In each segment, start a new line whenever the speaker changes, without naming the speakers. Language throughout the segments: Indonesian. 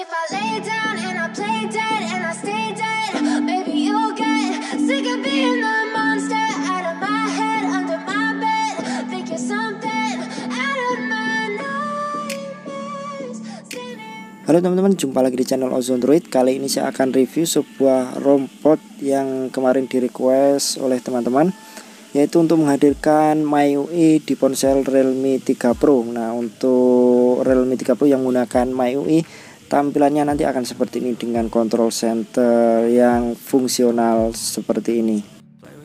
if I lay down and I play dead and I stay dead, maybe you'll get sick of being the monster out of my head, under my bed. Think you're something out of my nightmares.
Halo teman-teman, jumpa lagi di channel Ozone Droid. Kali ini saya akan review sebuah rompot yang kemarin di request oleh teman-teman yaitu untuk menghadirkan MIUI di ponsel Realme 3 Pro. Nah, untuk Realme 3 Pro yang menggunakan MIUI tampilannya nanti akan seperti ini dengan control center yang fungsional seperti ini.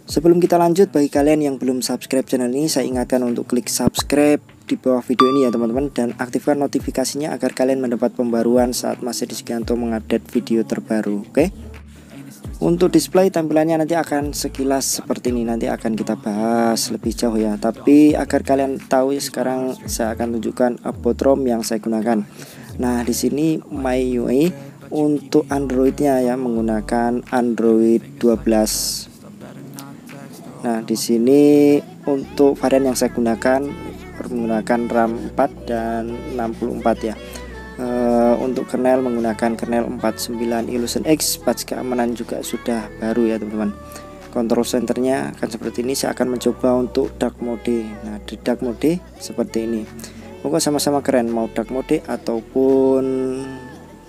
Sebelum kita lanjut, bagi kalian yang belum subscribe channel ini, saya ingatkan untuk klik subscribe di bawah video ini ya teman-teman dan aktifkan notifikasinya agar kalian mendapat pembaruan saat masih Disgianto mengupdate video terbaru. Oke? Untuk display tampilannya nanti akan sekilas seperti ini. Nanti akan kita bahas lebih jauh ya. Tapi agar kalian tahu sekarang saya akan tunjukkan ROM yang saya gunakan. Nah, di sini MyUI untuk Androidnya ya menggunakan Android 12. Nah, di sini untuk varian yang saya gunakan menggunakan RAM 4 dan 64 ya. Uh, untuk kernel menggunakan kernel 49 Illusion X patch keamanan juga sudah baru ya teman-teman control centernya akan seperti ini saya akan mencoba untuk dark mode nah di dark mode seperti ini pokoknya sama-sama keren mau dark mode ataupun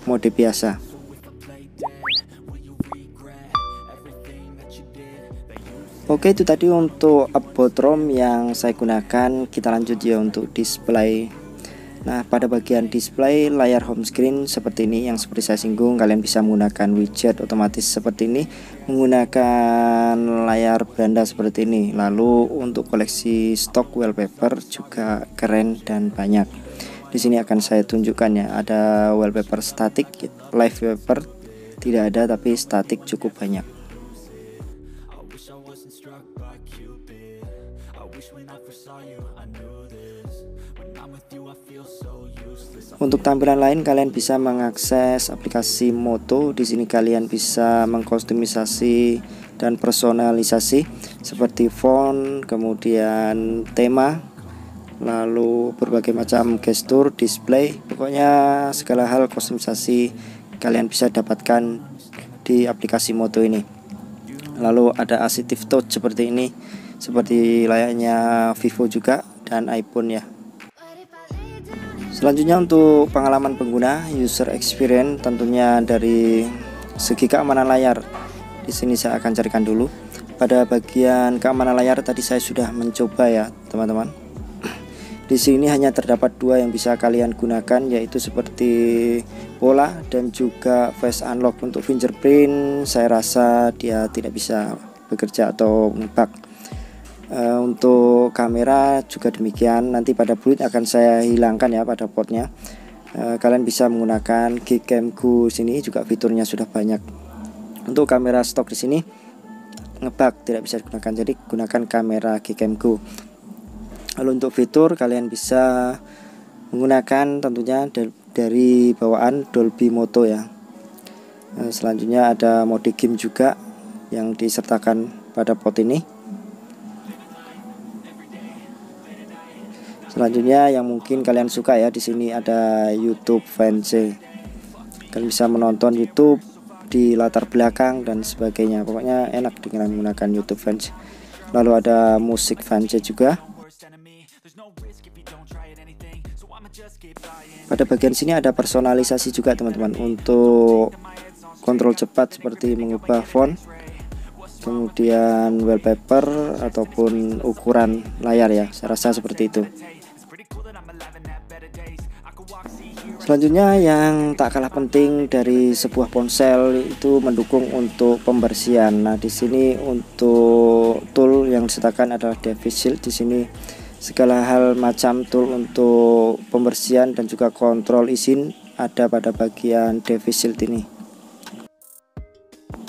mode biasa. Oke itu tadi untuk upload ROM yang saya gunakan. Kita lanjut ya untuk display Nah pada bagian display layar home screen seperti ini yang seperti saya singgung kalian bisa menggunakan widget otomatis seperti ini menggunakan layar beranda seperti ini. Lalu untuk koleksi stok wallpaper juga keren dan banyak. Di sini akan saya tunjukkan ya ada wallpaper static live wallpaper tidak ada tapi static cukup banyak Untuk tampilan lain kalian bisa mengakses aplikasi Moto. Di sini kalian bisa mengkostumisasi dan personalisasi seperti font, kemudian tema, lalu berbagai macam gestur, display. Pokoknya segala hal kostumisasi kalian bisa dapatkan di aplikasi Moto ini. Lalu ada assistive touch seperti ini, seperti layaknya Vivo juga dan iPhone ya. Selanjutnya untuk pengalaman pengguna user experience tentunya dari segi keamanan layar. Di sini saya akan carikan dulu. Pada bagian keamanan layar tadi saya sudah mencoba ya, teman-teman. Di sini hanya terdapat dua yang bisa kalian gunakan yaitu seperti pola dan juga face unlock untuk fingerprint. Saya rasa dia tidak bisa bekerja atau ngebug Uh, untuk kamera juga demikian. Nanti pada Bluetooth akan saya hilangkan ya pada portnya uh, kalian bisa menggunakan Gcam-Go sini juga fiturnya sudah banyak. Untuk kamera stok di sini ngebug tidak bisa digunakan. Jadi gunakan kamera Gcam-Go lalu untuk fitur kalian bisa menggunakan tentunya dari bawaan Dolby Moto ya. Uh, selanjutnya ada mode game juga yang disertakan pada pot ini Selanjutnya yang mungkin kalian suka ya di sini ada YouTube Fancy. Kalian bisa menonton YouTube di latar belakang dan sebagainya. Pokoknya enak dengan menggunakan YouTube Fancy. Lalu ada musik Fancy juga. Pada bagian sini ada personalisasi juga teman-teman untuk kontrol cepat seperti mengubah font kemudian wallpaper ataupun ukuran layar ya saya rasa seperti itu Selanjutnya yang tak kalah penting dari sebuah ponsel itu mendukung untuk pembersihan. Nah, di sini untuk tool yang disediakan adalah Device Shield. Di sini segala hal macam tool untuk pembersihan dan juga kontrol izin ada pada bagian Device Shield ini.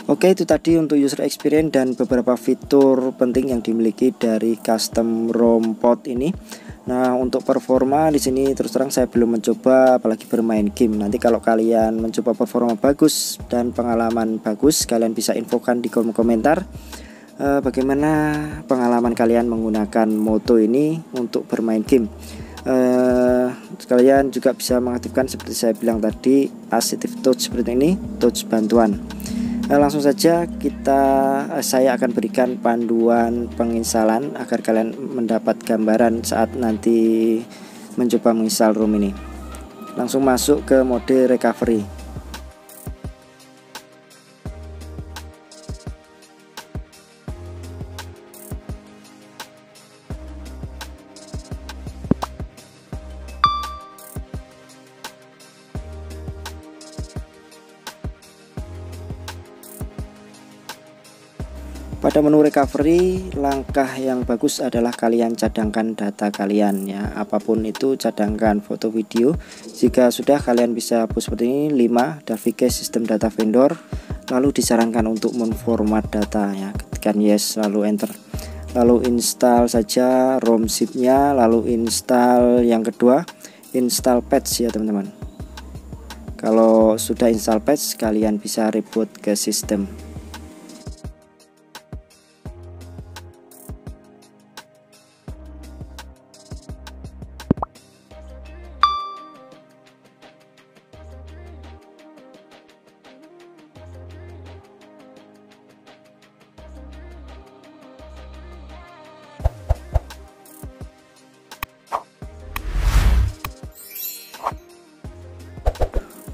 Oke itu tadi untuk user experience dan beberapa fitur penting yang dimiliki dari custom ROM port ini. Nah, untuk performa di sini terus terang saya belum mencoba apalagi bermain game. Nanti kalau kalian mencoba performa bagus dan pengalaman bagus, kalian bisa infokan di kolom komentar uh, bagaimana pengalaman kalian menggunakan moto ini untuk bermain game. uh, kalian juga bisa mengaktifkan seperti saya bilang tadi assistive touch seperti ini touch bantuan langsung saja kita uh, saya akan berikan panduan penginstalan agar kalian mendapat gambaran saat nanti mencoba menginstal room ini. Langsung masuk ke mode recovery Pada menu recovery, langkah yang bagus adalah kalian cadangkan data kalian ya. Apa pun itu cadangkan foto video. Jika sudah kalian bisa hapus seperti ini 5 navigate sistem data vendor lalu disarankan untuk menformat data ya. Ketikkan yes lalu enter. Lalu install saja ROM zip-nya, lalu install yang kedua install patch ya teman-teman. Kalau sudah install patch kalian bisa reboot ke sistem.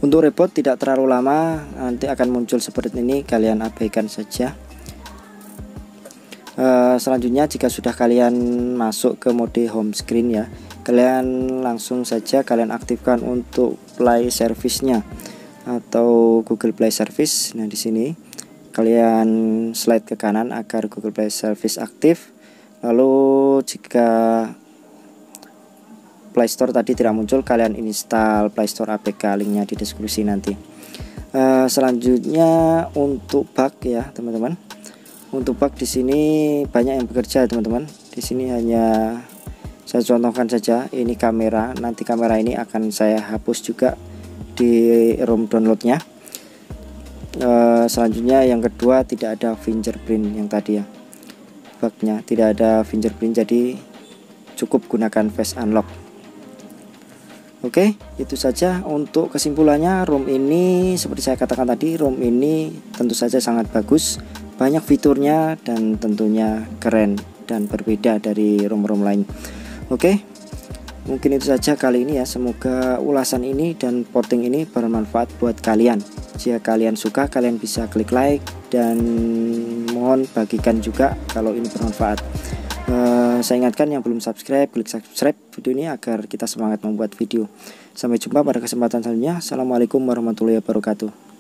Untuk repot tidak terlalu lama, nanti akan muncul seperti ini. Kalian abaikan saja. Uh, selanjutnya, jika sudah kalian masuk ke mode home screen ya, kalian langsung saja kalian aktifkan untuk Play service-nya atau Google Play Service. Nah, di sini kalian slide ke kanan agar Google Play Service aktif. Lalu jika Play Store tadi tidak muncul kalian install Play Store APK linknya di deskripsi nanti. Uh, selanjutnya untuk bug ya teman-teman. Untuk bug di sini banyak yang bekerja teman-teman. Di sini hanya saya contohkan saja ini kamera. Nanti kamera ini akan saya hapus juga di ROM downloadnya. Uh, selanjutnya yang kedua tidak ada fingerprint yang tadi ya bugnya. Tidak ada fingerprint jadi cukup gunakan face unlock Oke, itu saja untuk kesimpulannya ROM ini seperti saya katakan tadi ROM ini tentu saja sangat bagus, banyak fiturnya dan tentunya keren dan berbeda dari ROM-ROM lain. Oke. Mungkin itu saja kali ini ya. Semoga ulasan ini dan porting ini bermanfaat buat kalian. Jika kalian suka, kalian bisa klik like dan mohon bagikan juga kalau ini bermanfaat. Uh, saya ingatkan yang belum subscribe, klik subscribe video ini agar kita semangat membuat video. Sampai jumpa pada kesempatan selanjutnya. Assalamualaikum warahmatullahi wabarakatuh.